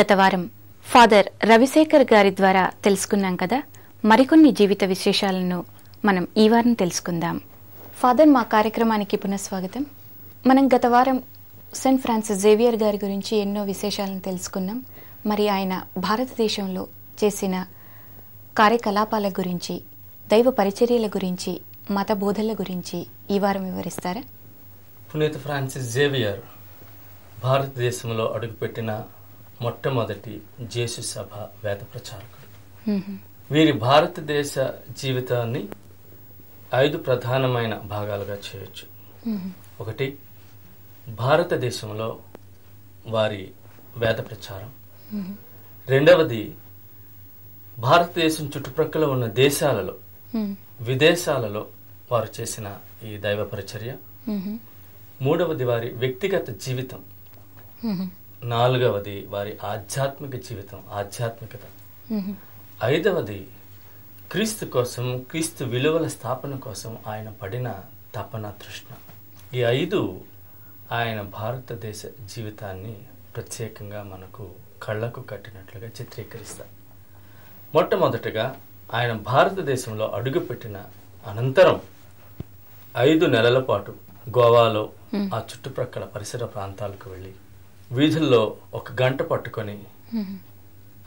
గత వారం ఫాదర్ రవిశేఖర్ గారి ద్వారా తెలుసుకున్నాం కదా? మరికొన్ని జీవిత విశేషాలను మనం ఈ వారం తెలుసుకుందాం. ఫాదర్ మా కార్యక్రమానికి పునఃస్వాగతం. మనం గత వారం సెయింట్ ఫ్రాన్సిస్ జేవియర్ గారి గురించి ఎన్నో విశేషాలను తెలుసుకున్నాం. మరి ఆయన భారతదేశంలో చేసిన కార్యకలాపాల గురించి దైవ పరిచర్యల గురించి మత బోధల గురించి ఈ వారం వివరిస్తారా? పునీత ఫ్రాన్సిస్ జేవియర్ భారతదేశంలో అడుగుపెట్టిన మొట్టమొదటి జేసు సభ వేద ప్రచారకుడు. వీరి భారతదేశ జీవితాన్ని ఐదు ప్రధానమైన భాగాలుగా చేయొచ్చు. ఒకటి భారతదేశంలో వారి వేద ప్రచారం. రెండవది భారతదేశం చుట్టుప్రక్కల ఉన్న దేశాలలో విదేశాలలో వారు చేసిన ఈ దైవ పరిచర్య. మూడవది వారి వ్యక్తిగత జీవితం. నాలుగవది వారి ఆధ్యాత్మిక జీవితం ఆధ్యాత్మికత. ఐదవది క్రీస్తు కోసం క్రీస్తు విలువల స్థాపన కోసం ఆయన పడిన తపన తృష్ణ. ఈ ఐదు ఆయన భారతదేశ జీవితాన్ని ప్రత్యేకంగా మనకు కళ్ళకు కట్టినట్లుగా చిత్రీకరిస్తారు. మొట్టమొదటగా ఆయన భారతదేశంలో అడుగుపెట్టిన అనంతరం ఐదు నెలల పాటు గోవాలో ఆ చుట్టుప్రక్కల పరిసర ప్రాంతాలకు వెళ్ళి వీధుల్లో ఒక గంట పట్టుకొని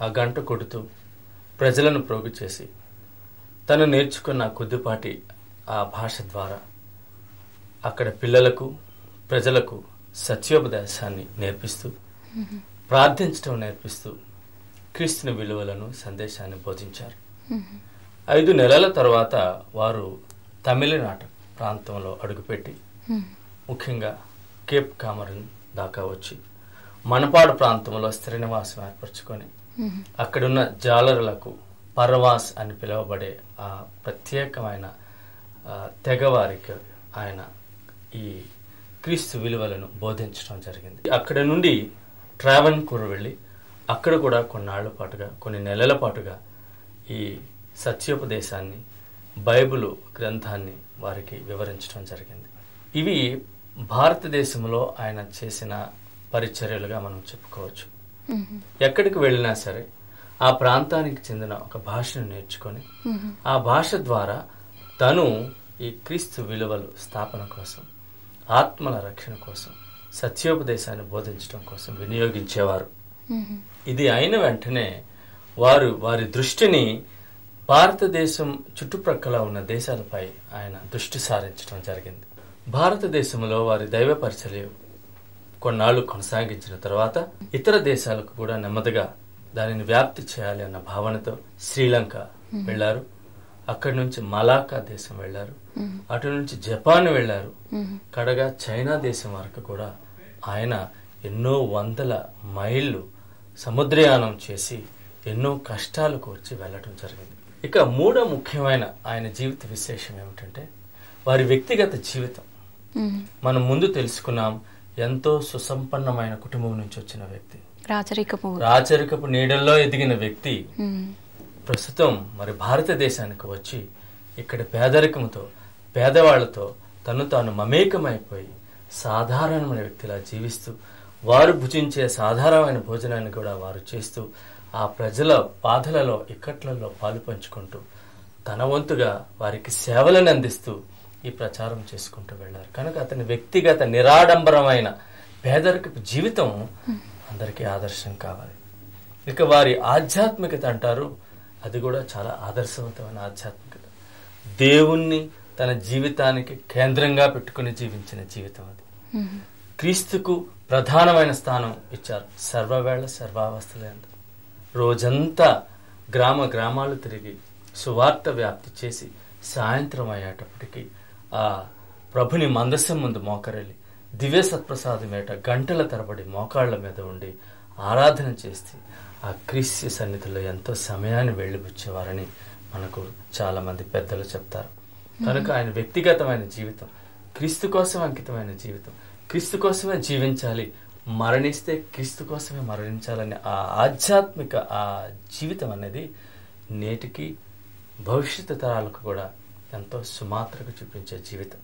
ఆ గంట కొడుతూ ప్రజలను ప్రోగు చేసి తను నేర్చుకున్న కొద్దిపాటి ఆ భాష ద్వారా అక్కడ పిల్లలకు ప్రజలకు సత్యోపదేశాన్ని నేర్పిస్తూ ప్రార్థించడం నేర్పిస్తూ క్రీస్తుని విలువలను సందేశాన్ని బోధించారు. ఐదు నెలల తర్వాత వారు తమిళనాట ప్రాంతంలో అడుగుపెట్టి ముఖ్యంగా కేప్ కామరన్ దాకా వచ్చి మనపాడు ప్రాంతంలో శ్రీనివాసం ఏర్పరచుకొని అక్కడున్న జాలరులకు పర్వాస్ అని పిలువబడే ఆ ప్రత్యేకమైన తెగవారికి ఆయన ఈ క్రీస్తు విలువలను బోధించడం జరిగింది. అక్కడ నుండి ట్రావెన్కూర్ వెళ్ళి అక్కడ కూడా కొన్నాళ్ళ పాటుగా కొన్ని నెలల పాటుగా ఈ సత్యోపదేశాన్ని బైబిల్ గ్రంథాన్ని వారికి వివరించడం జరిగింది. ఇవి భారతదేశంలో ఆయన చేసిన పరిచర్యలుగా మనం చెప్పుకోవచ్చు. ఎక్కడికి వెళ్ళినా సరే ఆ ప్రాంతానికి చెందిన ఒక భాషను నేర్చుకొని ఆ భాష ద్వారా తను ఈ క్రీస్తు విలువలు స్థాపన కోసం ఆత్మల రక్షణ కోసం సత్యోపదేశాన్ని బోధించడం కోసం వినియోగించేవారు. ఇది అయిన వెంటనే వారు వారి దృష్టిని భారతదేశం చుట్టుప్రక్కల ఉన్న దేశాలపై ఆయన దృష్టి సారించడం జరిగింది. భారతదేశంలో వారి దైవ పరిచర్య కొన్నాళ్ళు కొనసాగించిన తర్వాత ఇతర దేశాలకు కూడా నెమ్మదిగా దానిని వ్యాప్తి చేయాలి అన్న భావనతో శ్రీలంక వెళ్ళారు అక్కడి నుంచి మలాకా దేశం వెళ్ళారు అటు నుంచి జపాన్ వెళ్ళారు కడగా చైనా దేశం వరకు కూడా ఆయన ఎన్నో వందల మైళ్ళు సముద్రయానం చేసి ఎన్నో కష్టాలు కోర్చి వెళ్ళటం జరిగింది. ఇక మూడో ముఖ్యమైన ఆయన జీవిత విశేషం ఏమిటంటే వారి వ్యక్తిగత జీవితం. మనం ముందు తెలుసుకున్నాం ఎంతో సుసంపన్నమైన కుటుంబం నుంచి వచ్చిన వ్యక్తి. రాచరికపు రాచరికపు నీడల్లో ఎదిగిన వ్యక్తి. ప్రస్తుతం మరి భారతదేశానికి వచ్చి ఇక్కడ పేదరికంతో పేదవాళ్ళతో తను తాను మమేకమైపోయి సాధారణమైన వ్యక్తిలా జీవిస్తూ వారు భుజించే సాధారణమైన భోజనాన్ని కూడా వారు చేస్తూ ఆ ప్రజల బాధలలో ఇక్కట్లలో పాలు పంచుకుంటూ తన వంతుగా వారికి సేవలను అందిస్తూ ఈ ప్రచారం చేసుకుంటూ వెళ్ళారు. కనుక అతని వ్యక్తిగత నిరాడంబరమైన పేదరికపు జీవితం అందరికీ ఆదర్శం కావాలి. ఇక వారి ఆధ్యాత్మికత అంటారు అది కూడా చాలా ఆదర్శవంతమైన ఆధ్యాత్మికత. దేవుణ్ణి తన జీవితానికి కేంద్రంగా పెట్టుకుని జీవించిన జీవితం అది. క్రీస్తుకు ప్రధానమైన స్థానం ఇచ్చారు. సర్వవేళ సర్వావస్థలందు రోజంతా గ్రామ గ్రామాలు తిరిగి సువార్త వ్యాప్తి చేసి సాయంత్రం అయ్యేటప్పటికీ ఆ ప్రభుని మందసం ముందు మోకరెళ్ళి దివ్య సత్ప్రసాదం ఏట గంటల తరబడి మోకాళ్ళ మీద ఉండి ఆరాధన చేస్తే ఆ క్రీస్తు సన్నిధిలో ఎంతో సమయాన్ని వెళ్ళిపుచ్చేవారని మనకు చాలా మంది పెద్దలు చెప్తారు. కనుక ఆయన వ్యక్తిగతమైన జీవితం క్రీస్తు కోసం అంకితమైన జీవితం క్రీస్తు కోసమే జీవించాలి మరణిస్తే క్రీస్తు కోసమే మరణించాలని ఆ ఆధ్యాత్మిక ఆ జీవితం అనేది నేటికి భవిష్యత్తు తరాలకు కూడా ఎంతో సుమాత్రకు చూపించే జీవితం.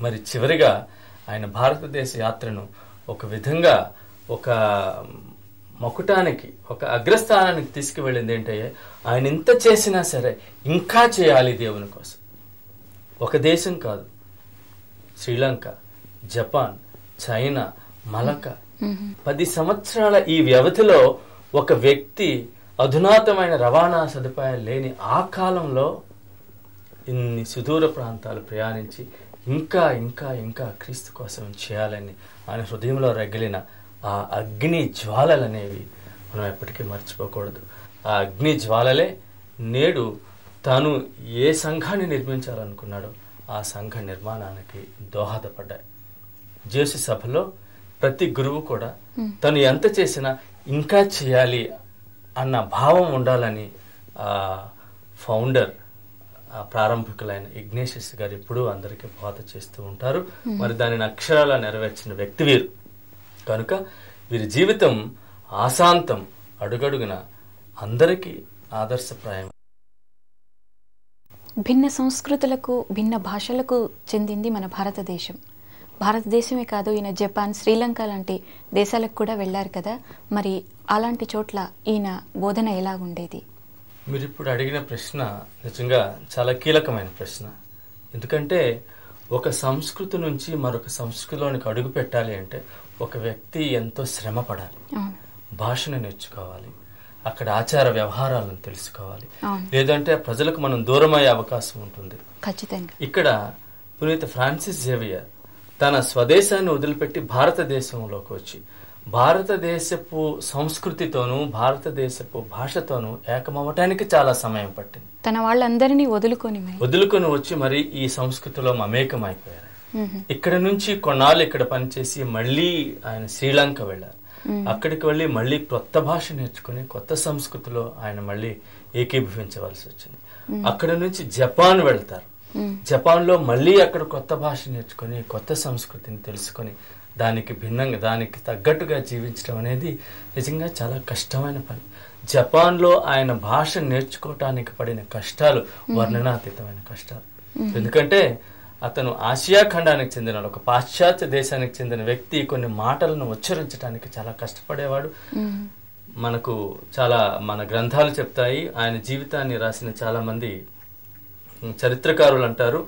మరి చివరిగా ఆయన భారతదేశ యాత్రను ఒక విధంగా ఒక మకుటానికి ఒక అగ్రస్థానానికి తీసుకువెళ్ళింది ఏంటంటే ఆయన ఇంత చేసినా సరే ఇంకా చేయాలి దేవుని కోసం. ఒక దేశం కాదు. శ్రీలంక జపాన్ చైనా మలక. పది సంవత్సరాల ఈ వ్యవధిలో ఒక వ్యక్తి అధునాతమైన రవాణా సదుపాయాలు లేని ఆ కాలంలో ఇన్ని సుదూర ప్రాంతాలు ప్రయాణించి ఇంకా ఇంకా ఇంకా క్రీస్తు కోసం చేయాలని ఆయన హృదయంలో రగిలిన ఆ అగ్ని జ్వాలలనేవి మనం ఎప్పటికీ మర్చిపోకూడదు. ఆ అగ్ని జ్వాలలే నేడు తాను ఏ సంఘాన్ని నిర్మించాలనుకున్నాడో ఆ సంఘ నిర్మాణానికి దోహదపడ్డాయి. జేసు సభలో ప్రతి గురువు కూడా తను ఎంత చేసినా ఇంకా చేయాలి అన్న భావం ఉండాలని ఆ ఫౌండర్ ప్రారంభికులైన ఇగ్నేషియస్ గారు ఎప్పుడూ అందరికీ బోధ చేస్తూ ఉంటారు. మరి దానిని అక్షరాల నెరవేర్చిన వ్యక్తి వీరు. కనుక వీరి జీవితం ఆశాంతం అడుగడుగున అందరికీ ఆదర్శప్రాయం. భిన్న సంస్కృతులకు భిన్న భాషలకు చెందింది మన భారతదేశం. భారతదేశమే కాదు ఈయన జపాన్ శ్రీలంక లాంటి దేశాలకు కూడా వెళ్ళారు కదా. మరి అలాంటి చోట్ల ఈయన బోధన ఎలా ఉండేది? మీరు ఇప్పుడు అడిగిన ప్రశ్న నిజంగా చాలా కీలకమైన ప్రశ్న. ఎందుకంటే ఒక సంస్కృతి నుంచి మరొక సంస్కృతిలోనికి అడుగు పెట్టాలి అంటే ఒక వ్యక్తి ఎంతో శ్రమ పడాలి. భాషను నేర్చుకోవాలి. అక్కడ ఆచార వ్యవహారాలను తెలుసుకోవాలి. లేదంటే ప్రజలకు మనం దూరమయ్యే అవకాశం ఉంటుంది. ఖచ్చితంగా. ఇక్కడ పునీత ఫ్రాన్సిస్ జేవియర్ తన స్వదేశాన్ని వదిలిపెట్టి భారతదేశంలోకి వచ్చి భారతదేశపు సంస్కృతితోనూ భారతదేశపు భాషతోనూ ఏకమవటానికి చాలా సమయం పట్టింది. తన వాళ్ళందరినీ వదులుకొని వదులుకొని వచ్చి మరి ఈ సంస్కృతిలో మమేకమైపోయారు. మ్మ్. ఇక్కడ నుంచి కొన్నాళ్ళు ఇక్కడ పనిచేసి మళ్ళీ ఆయన శ్రీలంక వెళ్ళారు. అక్కడికి వెళ్ళి మళ్ళీ కొత్త భాష నేర్చుకుని కొత్త సంస్కృతిలో ఆయన మళ్ళీ ఏకీభవించవలసి వచ్చింది. అక్కడ నుంచి జపాన్ వెళ్తారు. జపాన్లో మళ్ళీ అక్కడ కొత్త భాష నేర్చుకుని కొత్త సంస్కృతిని తెలుసుకొని దానికి భిన్నంగా దానికి తగ్గట్టుగా జీవించడం అనేది నిజంగా చాలా కష్టమైన పని. జపాన్లో ఆయన భాష నేర్చుకోవటానికి పడిన కష్టాలు వర్ణనాతీతమైన కష్టాలు. ఎందుకంటే అతను ఆసియా ఖండానికి చెందిన ఒక పాశ్చాత్య దేశానికి చెందిన వ్యక్తి కొన్ని మాటలను ఉచ్చరించడానికి చాలా కష్టపడేవాడు. మనకు చాలా మన గ్రంథాలు చెప్తాయి. ఆయన జీవితాన్ని రాసిన చాలా మంది చరిత్రకారులు అంటారు.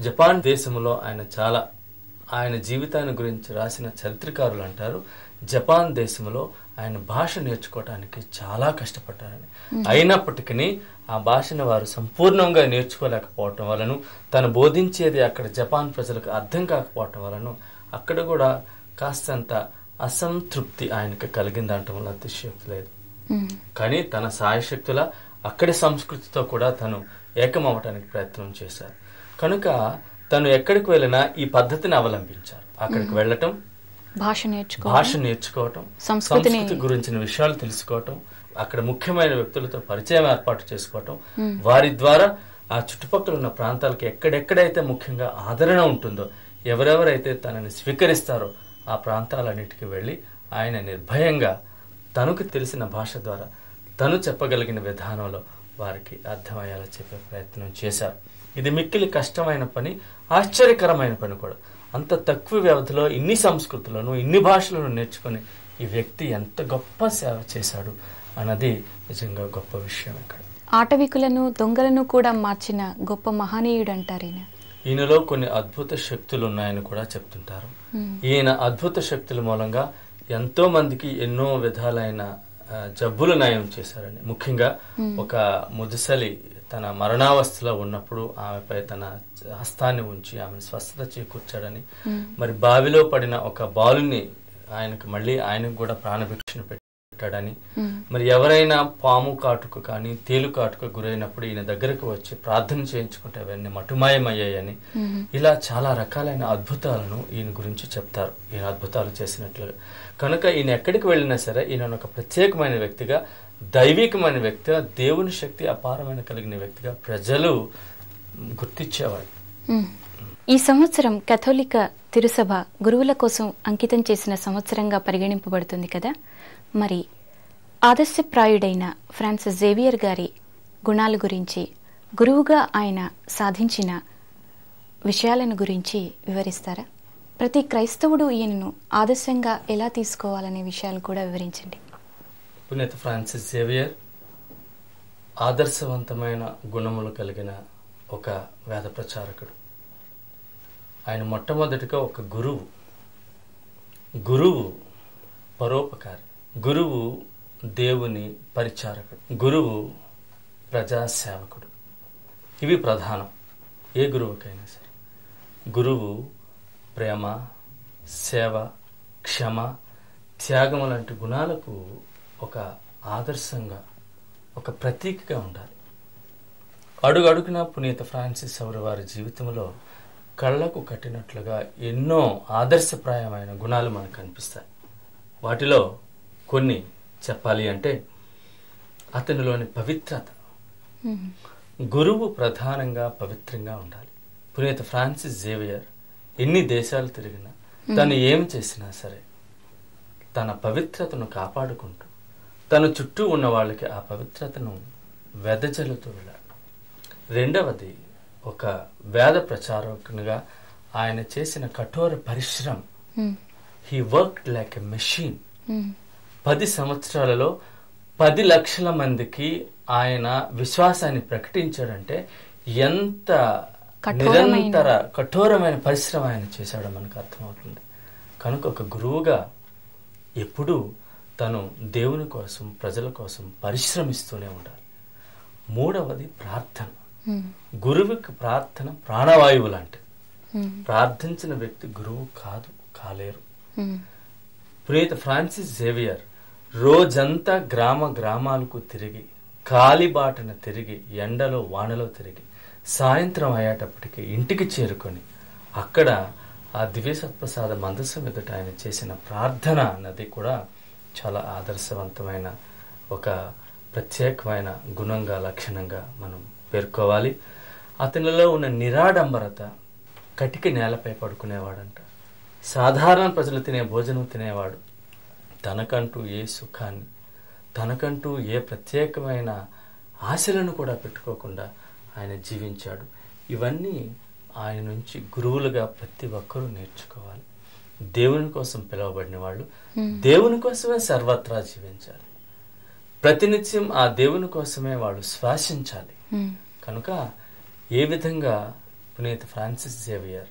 జపాన్ దేశంలో ఆయన చాలా ఆయన జీవితాన్ని గురించి రాసిన చరిత్రకారులు అంటారు. జపాన్ దేశంలో ఆయన భాష నేర్చుకోవటానికి చాలా కష్టపడ్డారని. అయినప్పటికీ ఆ భాషను వారు సంపూర్ణంగా నేర్చుకోలేకపోవటం వలన తను బోధించేది అక్కడ జపాన్ ప్రజలకు అర్థం కాకపోవటం వలన అక్కడ కూడా కాస్తంత అసంతృప్తి ఆయనకు కలిగిందంటం వల్ల అతిశయోక్తి లేదు. కానీ తన సాయశక్తుల అక్కడి సంస్కృతితో కూడా తను ఏకమవటానికి ప్రయత్నం చేశారు. కనుక తను ఎక్కడికి వెళ్ళినా ఈ పద్ధతిని అవలంబించారు. అక్కడికి వెళ్ళటం భాష నేర్చుకో భాష నేర్చుకోవటం సంస్కృతి గురించిన విషయాలు తెలుసుకోవటం అక్కడ ముఖ్యమైన వ్యక్తులతో పరిచయం ఏర్పాటు చేసుకోవటం వారి ద్వారా ఆ చుట్టుపక్కల ఉన్న ప్రాంతాలకు ఎక్కడెక్కడైతే ముఖ్యంగా ఆదరణ ఉంటుందో ఎవరెవరైతే తనని స్వీకరిస్తారో ఆ ప్రాంతాలన్నిటికీ వెళ్ళి ఆయన నిర్భయంగా తనకు తెలిసిన భాష ద్వారా తను చెప్పగలిగిన విధానంలో వారికి అర్థమయ్యేలా చెప్పే ప్రయత్నం చేశారు. ఇది మిక్కిలి కష్టమైన పని ఆశ్చర్యకరమైన పని కూడా. అంత తక్కువ వ్యవధిలో ఇన్ని సంస్కృతులను ఇన్ని భాషలను నేర్చుకుని ఈ వ్యక్తి ఎంత గొప్ప సేవ చేశాడు అన్నది నిజంగా గొప్ప విషయం ఇక్కడ. ఆటవికులను దొంగలను కూడా మార్చిన గొప్ప మహనీయుడు అంటారు ఈయన. ఈయనలో కొన్ని అద్భుత శక్తులు ఉన్నాయని కూడా చెప్తుంటారు. ఈయన అద్భుత శక్తుల మూలంగా ఎంతో మందికి ఎన్నో విధాలైన జబ్బులు నయం చేశారని. ముఖ్యంగా ఒక ముదుసలి తన మరణావస్థలో ఉన్నప్పుడు ఆమెపై తన హస్తాన్ని ఉంచి ఆమెను స్వస్థత చేకూర్చాడని. మరి బావిలో పడిన ఒక బాలుని ఆయనకు మళ్ళీ ఆయనకు కూడా ప్రాణభిక్షణ పెట్టాడని. మరి ఎవరైనా పాము కాటుకు కానీ తేలు కాటుకు గురైనప్పుడు ఈయన దగ్గరకు వచ్చి ప్రార్థన చేయించుకుంటే అవన్నీ మటుమాయమయ్యాయని. ఇలా చాలా రకాలైన అద్భుతాలను ఈయన గురించి చెప్తారు. ఈయన అద్భుతాలు చేసినట్లుగా కనుక ఈయన ఎక్కడికి వెళ్ళినా సరే ఈయన ఒక ప్రత్యేకమైన వ్యక్తిగా దైవికమైన వ్యక్తిగా దేవుని శక్తి అపారమైన కలిగిన వ్యక్తిగా ప్రజలు గుర్తించేవాడు ఈ సంవత్సరం కథోలిక తిరుసభ గురువుల కోసం అంకితం చేసిన సంవత్సరంగా పరిగణింపబడుతుంది కదా? మరి ఆదర్శప్రాయుడైన ఫ్రాన్సిస్ జేవియర్ గారి గుణాల గురించి గురువుగా ఆయన సాధించిన విషయాలను గురించి వివరిస్తారా? ప్రతి క్రైస్తవుడు ఈయనను ఆదర్శంగా ఎలా తీసుకోవాలనే విషయాలు కూడా వివరించండి. పునీత ఫ్రాన్సిస్ జేవియర్ ఆదర్శవంతమైన గుణములు కలిగిన ఒక వేద ప్రచారకుడు. ఆయన మొట్టమొదటిగా ఒక గురువు. గురువు పరోపకారి. గురువు దేవుని పరిచారకుడు. గురువు ప్రజాసేవకుడు. ఇవి ప్రధానం. ఏ గురువుకైనా సరే. గురువు ప్రేమ సేవ క్షమ త్యాగం లాంటి గుణాలకు ఒక ఆదర్శంగా ఒక ప్రతీకగా ఉండాలి. అడుగు అడుగున పునీత ఫ్రాన్సిస్ అవర్ వారి జీవితంలో కళ్ళకు కట్టినట్లుగా ఎన్నో ఆదర్శప్రాయమైన గుణాలు మనకు కనిపిస్తాయి. వాటిలో కొన్ని చెప్పాలి అంటే అతనిలోని పవిత్రత. గురువు ప్రధానంగా పవిత్రంగా ఉండాలి. పునీత ఫ్రాన్సిస్ జేవియర్ ఎన్ని దేశాలు తిరిగినా తను ఏం చేసినా సరే తన పవిత్రతను కాపాడుకుంటూ తన చుట్టూ ఉన్న వాళ్ళకి ఆ పవిత్రతను వెదజల్లుతూ వెళ్ళాడు. రెండవది ఒక వేద ప్రచారకునిగా ఆయన చేసిన కఠోర పరిశ్రమ. He work like a machine పది సంవత్సరాలలో పది లక్షల మందికి ఆయన విశ్వాసాన్ని ప్రకటించాడంటే ఎంత నిరంతర కఠోరమైన పరిశ్రమ ఆయన చేశాడో మనకు అర్థమవుతుంది. కనుక ఒక గురువుగా ఎప్పుడూ తను దేవుని కోసం ప్రజల కోసం పరిశ్రమిస్తూనే ఉండాలి. మూడవది ప్రార్థన. గురువుకి ప్రార్థన ప్రాణవాయువు లాంటిది. ప్రార్థించిన వ్యక్తి గురువు కాదు కాలేరు. పునీత ఫ్రాన్సిస్ జేవియర్ రోజంతా గ్రామ గ్రామాలకు తిరిగి కాలిబాటన తిరిగి ఎండలో వానలో తిరిగి సాయంత్రం అయ్యేటప్పటికి ఇంటికి చేరుకొని అక్కడ ఆ దివ్యసత్ప్రసాద మందస్సు ఎదుట ఆయన చేసిన ప్రార్థన అన్నది కూడా చాలా ఆదర్శవంతమైన ఒక ప్రత్యేకమైన గుణంగా లక్షణంగా మనం పేర్కోవాలి. అతనిలో ఉన్న నిరాడంబరత కటిక నేలపై పడుకునేవాడంట. సాధారణ ప్రజలు తినే భోజనం తినేవాడు. తనకంటూ ఏ సుఖాన్ని తనకంటూ ఏ ప్రత్యేకమైన ఆశలను కూడా పెట్టుకోకుండా ఆయన జీవించాడు. ఇవన్నీ ఆయన నుంచి గురువులుగా ప్రతి ఒక్కరూ నేర్చుకోవాలి. దేవుని కోసం పిలువబడిన వాళ్ళు దేవుని కోసమే సర్వత్రా జీవించాలి. ప్రతినిత్యం ఆ దేవుని కోసమే వాళ్ళు శ్వాసించాలి. కనుక ఏ విధంగా పునీత ఫ్రాన్సిస్ జేవియర్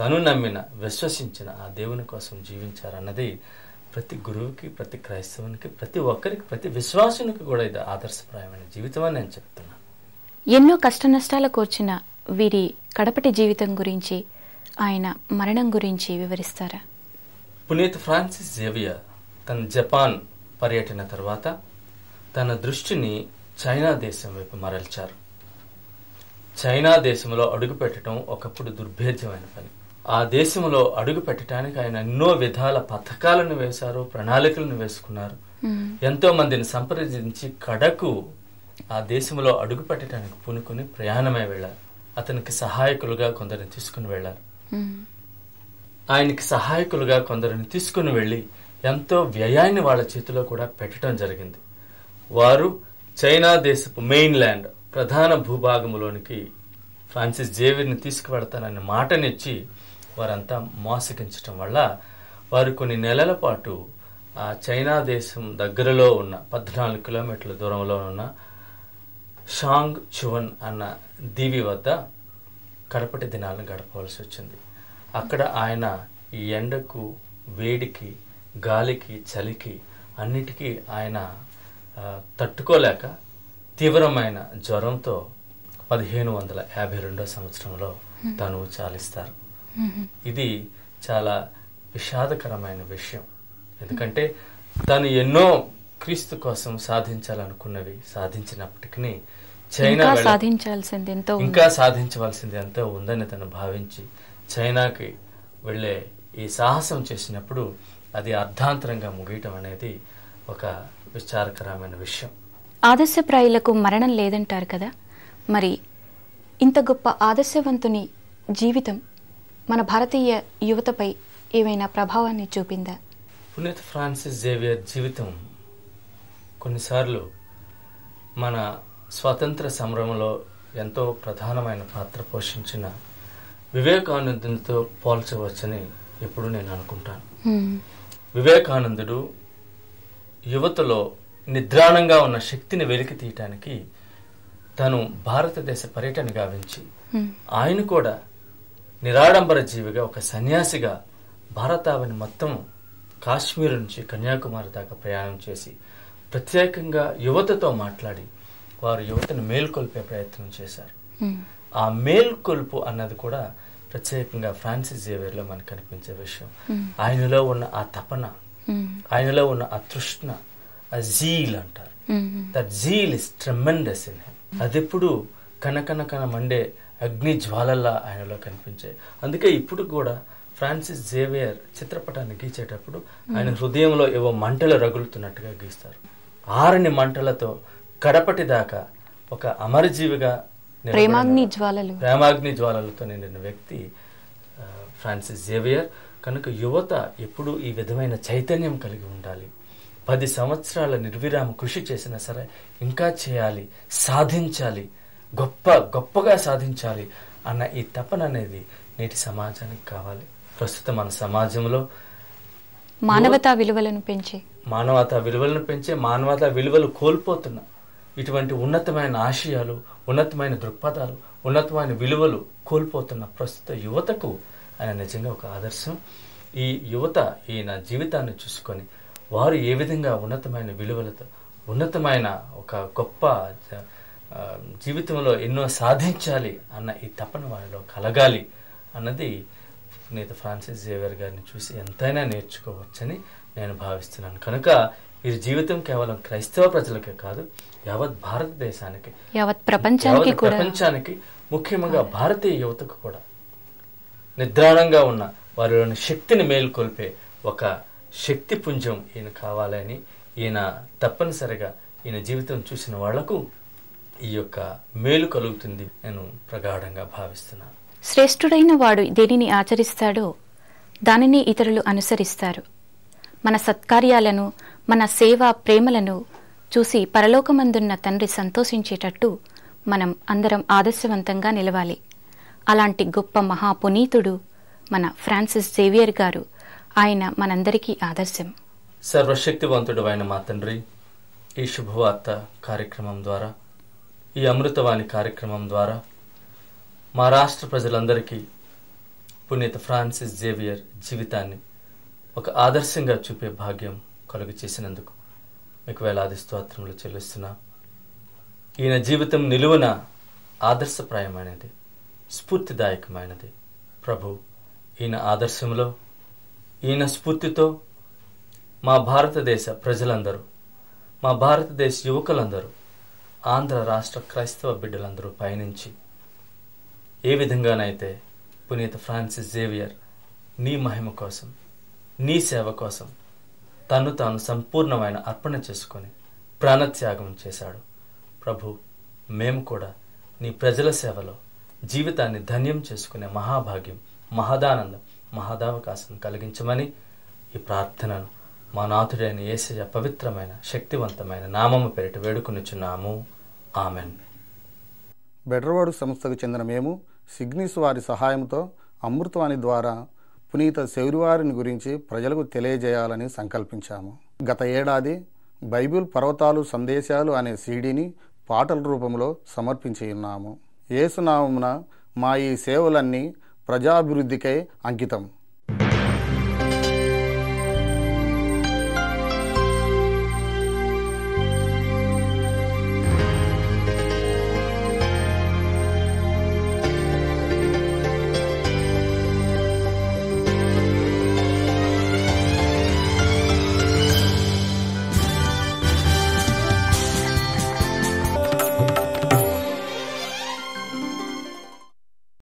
తను నమ్మిన విశ్వసించిన ఆ దేవుని కోసం జీవించారన్నది ప్రతి గురువుకి ప్రతి క్రైస్తవునికి ప్రతి ఒక్కరికి ప్రతి విశ్వాసునికి కూడా ఇది ఆదర్శప్రాయమైన జీవితం అని నేను చెప్తున్నాను ఎన్నో కష్టనష్టాలు కోర్చిన వీరి కడపటి జీవితం గురించి ఆయన మరణం గురించి వివరిస్తారా? పునీత ఫ్రాన్సిస్ జేవియర్ తన జపాన్ పర్యటన తర్వాత తన దృష్టిని చైనా దేశం వైపు మరల్చారు. చైనా దేశంలో అడుగు పెట్టడం ఒకప్పుడు దుర్భేద్యమైన పని. ఆ దేశంలో అడుగు పెట్టడానికి ఆయన ఎన్నో విధాల పథకాలను వేశారు ప్రణాళికలను వేసుకున్నారు. ఎంతో మందిని సంప్రదించి కడకు ఆ దేశంలో అడుగు పెట్టడానికి పూనుకొని ప్రయాణమై వెళ్ళారు అతనికి సహాయకులుగా కొందరిని తీసుకుని వెళ్ళారు ఆయనకి సహాయకులుగా కొందరిని తీసుకుని వెళ్ళి ఎంతో వ్యయాన్ని వాళ్ళ చేతిలో కూడా పెట్టడం జరిగింది. వారు చైనా దేశపు మెయిన్ ల్యాండ్ ప్రధాన భూభాగంలోనికి ఫ్రాన్సిస్ జేవిర్ని తీసుకువెడతానని మాటనిచ్చి వారంతా మోసగించటం వల్ల వారు కొన్ని నెలల పాటు ఆ చైనా దేశం దగ్గరలో ఉన్న పద్నాలుగు కిలోమీటర్ల దూరంలో ఉన్న షాంగ్ చువన్ అన్న దీవి వద్ద కడపటి దినాలను గడపవలసి వచ్చింది. అక్కడ ఆయన ఈ ఎండకు వేడికి గాలికి చలికి అన్నిటికీ ఆయన తట్టుకోలేక తీవ్రమైన జ్వరంతో పదిహేను వందల యాభై రెండో సంవత్సరంలో తను చాలిస్తారు. ఇది చాలా విషాదకరమైన విషయం. ఎందుకంటే తను ఎన్నో క్రీస్తు కోసం సాధించాలనుకున్నవి సాధించినప్పటికీ చైనా సాధించాల్సింది ఎంతో. ఇంకా సాధించవలసింది ఎంతో ఉందని తను భావించి చైనాకి వెళ్ళే ఈ సాహసం చేసినప్పుడు అది అర్ధాంతరంగా ముగియటం అనేది ఒక విచారకరమైన విషయం. ఆదర్శప్రాయులకు మరణం లేదంటారు కదా? మరి ఇంత గొప్ప ఆదర్శవంతుని జీవితం మన భారతీయ యువతపై ఏమైనా ప్రభావాన్ని చూపిందా? పునీత్ ఫ్రాన్సిస్ జేవియర్ జీవితం కొన్నిసార్లు మన స్వాతంత్ర సంగ్రామంలో ఎంతో ప్రధానమైన పాత్ర పోషించిన వివేకానందునితో పోల్చవచ్చని ఎప్పుడు నేను అనుకుంటాను. వివేకానందుడు యువతలో నిద్రాణంగా ఉన్న శక్తిని వెలికి తీయటానికి తను భారతదేశ పర్యటన గావించి ఆయన కూడా నిరాడంబర జీవిగా ఒక సన్యాసిగా భారతావని మొత్తం కాశ్మీర్ నుంచి కన్యాకుమారి దాకా ప్రయాణం చేసి ప్రత్యేకంగా యువతతో మాట్లాడి వారు యువతను మేల్కొల్పే ప్రయత్నం చేశారు. ఆ మేల్కొల్పు అన్నది కూడా ప్రత్యేకంగా ఫ్రాన్సిస్ జేవియర్లో మనకు కనిపించే విషయం. ఆయనలో ఉన్న ఆ తపన ఆయనలో ఉన్న ఆ తృష్ణ ఆ జీల్ అంటారు. That zeal is tremendous in him అది ఎప్పుడు కనకన కన మండే అగ్ని జ్వాలల్లా ఆయనలో కనిపించాయి అందుకే ఇప్పుడు కూడా ఫ్రాన్సిస్ జేవియర్ చిత్రపటాన్ని గీచేటప్పుడు ఆయన హృదయంలో ఏవో మంటలు రగులుతున్నట్టుగా గీస్తారు. ఆరని మంటలతో కడపటి దాకా ఒక అమరజీవిగా ప్రేమాగ్ని జ్వాలలు. ప్రేమాగ్ని జ్వాలలతో నిండిన వ్యక్తి ఫ్రాన్సిస్ జేవియర్ కనుక యువత ఎప్పుడూ ఈ విధమైన చైతన్యం కలిగి ఉండాలి. పది సంవత్సరాల నిర్విరామ కృషి చేసినా సరే ఇంకా చేయాలి సాధించాలి గొప్ప గొప్పగా సాధించాలి అన్న ఈ తపన అనేది నేటి సమాజానికి కావాలి. ప్రస్తుతం మన సమాజంలో మానవతా విలువలను పెంచే. మానవతా విలువలను పెంచే మానవతా విలువలు కోల్పోతున్న ఇటువంటి ఉన్నతమైన ఆశయాలు ఉన్నతమైన దృక్పథాలు ఉన్నతమైన విలువలు కోల్పోతున్న ప్రస్తుత యువతకు ఆయన నిజంగా ఒక ఆదర్శం. ఈ యువత ఈయన జీవితాన్ని చూసుకొని వారు ఏ విధంగా ఉన్నతమైన విలువలతో ఉన్నతమైన ఒక గొప్ప జీవితంలో ఎన్నో సాధించాలి అన్న ఈ తపన వారిలో కలగాలి అన్నది నేత ఫ్రాన్సిస్ జేవియర్ గారిని చూసి ఎంతైనా నేర్చుకోవచ్చని నేను భావిస్తున్నాను. కనుక వీరి జీవితం కేవలం క్రైస్తవ ప్రజలకే కాదు యావత్ భారతదేశానికి యావత్ ప్రపంచానికి ప్రపంచానికి ముఖ్యంగా భారతీయ యువతకు కూడా. నిద్రాణంగా ఉన్న వారిలోని శక్తిని మేల్కొల్పే ఒక శక్తి పుంజం ఈయన కావాలని ఈయన తప్పనిసరిగా ఈయన జీవితం చూసిన వాళ్ళకు ఈ యొక్క మేలు కలుగుతుంది నేను ప్రగాఢంగా భావిస్తున్నాను. శ్రేష్ఠుడైన వాడు దేనిని ఆచరిస్తాడో దానిని ఇతరులు అనుసరిస్తారు. మన సత్కార్యాలను మన సేవా ప్రేమలను చూసి పరలోకమందున్న తండ్రి సంతోషించేటట్టు మనం అందరం ఆదర్శవంతంగా నిలవాలి. అలాంటి గొప్ప మహాపునీతుడు మన ఫ్రాన్సిస్ జేవియర్ గారు ఆయన మనందరికీ ఆదర్శం. సర్వశక్తివంతుడు అయిన మా తండ్రి ఈ శుభవార్త కార్యక్రమం ద్వారా ఈ అమృతవాణి కార్యక్రమం ద్వారా మా రాష్ట్ర ప్రజలందరికీ పునీత ఫ్రాన్సిస్ జేవియర్ జీవితాన్ని ఒక ఆదర్శంగా చూపే భాగ్యం కలుగు చేసినందుకు మీకు వేలాది స్తోత్రములు చెల్లిస్తున్నా ఈయన జీవితం నిలువున ఆదర్శప్రాయమైనది స్ఫూర్తిదాయకమైనది. ప్రభు ఈయన ఆదర్శంలో ఈయన స్ఫూర్తితో మా భారతదేశ ప్రజలందరూ మా భారతదేశ యువకులందరూ ఆంధ్ర రాష్ట్ర క్రైస్తవ బిడ్డలందరూ పయనించి ఏ విధంగానైతే పునీత ఫ్రాన్సిస్ జేవియర్ నీ మహిమ కోసం నీ సేవ కోసం తను తాను సంపూర్ణమైన అర్పణ చేసుకొని ప్రాణత్యాగం చేశాడు. ప్రభు మేము కూడా నీ ప్రజల సేవలో జీవితాన్ని ధన్యం చేసుకునే మహాభాగ్యం మహదానందం మహదావకాశం కలిగించమని ఈ ప్రార్థనను మా నాథుడైన ఏసయ పవిత్రమైన శక్తివంతమైన నామము పేరిట వేడుకొనిచున్నాము. ఆమెన్. బెడ్రవాడు సంస్థకు చెందిన మేము సిగ్నిస్ వారి సహాయంతో అమృతవాణి ద్వారా పునీత శౌరివారిని గురించి ప్రజలకు తెలియజేయాలని సంకల్పించాము. గత ఏడాది బైబిల్ పర్వతాలు సందేశాలు అనే సీడీని పాటల రూపంలో సమర్పించి ఉన్నాము. ఏసునామమున మా ఈ సేవలన్నీ ప్రజాభివృద్ధికై అంకితం.